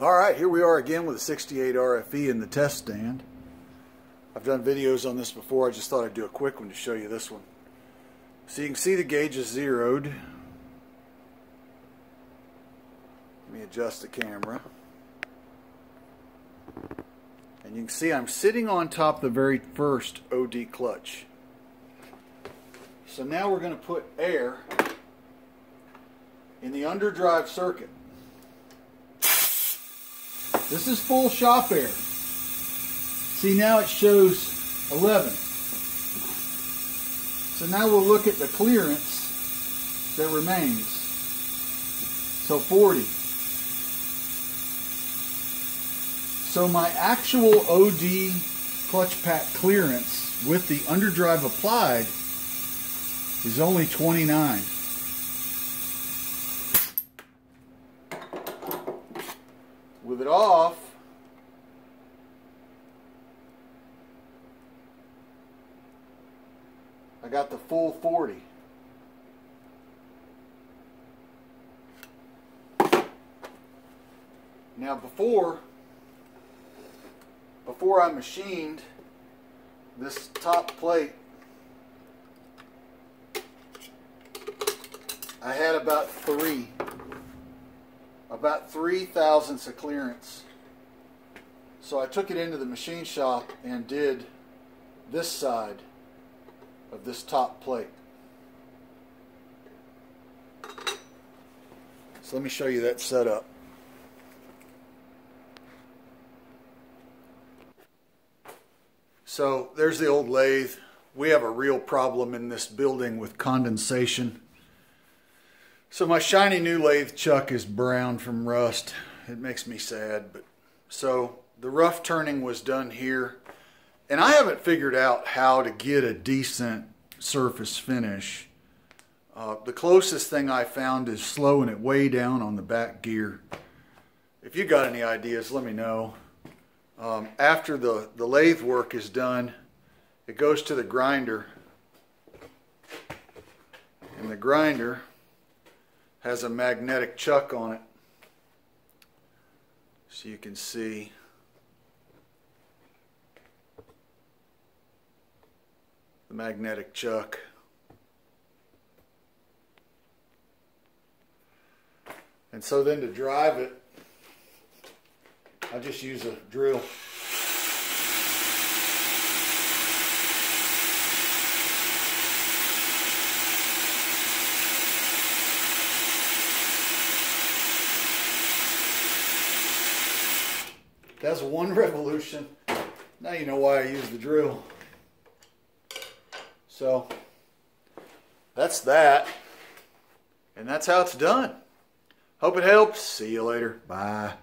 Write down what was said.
All right, here we are again with a 68 RFE in the test stand. I've done videos on this before. I just thought I'd do a quick one to show you this one. So you can see the gauge is zeroed. Let me adjust the camera. And you can see I'm sitting on top the very first OD clutch. So now we're going to put air in the underdrive circuit. This is full shop air. See now it shows 11. So now we'll look at the clearance that remains. So 40. So my actual OD clutch pack clearance with the underdrive applied is only 29. With it off, I got the full 40. Now before, before I machined this top plate, I had about three, about three thousandths of clearance. So I took it into the machine shop and did this side of this top plate. So let me show you that setup. So there's the old lathe. We have a real problem in this building with condensation. So my shiny new lathe chuck is brown from rust. It makes me sad, but so the rough turning was done here. And I haven't figured out how to get a decent surface finish. Uh, the closest thing I found is slowing it way down on the back gear. If you got any ideas, let me know. Um, after the, the lathe work is done, it goes to the grinder. And the grinder has a magnetic chuck on it. So you can see the magnetic chuck. And so then to drive it, I just use a drill. That's one revolution. Now you know why I use the drill. So that's that. And that's how it's done. Hope it helps. See you later. Bye.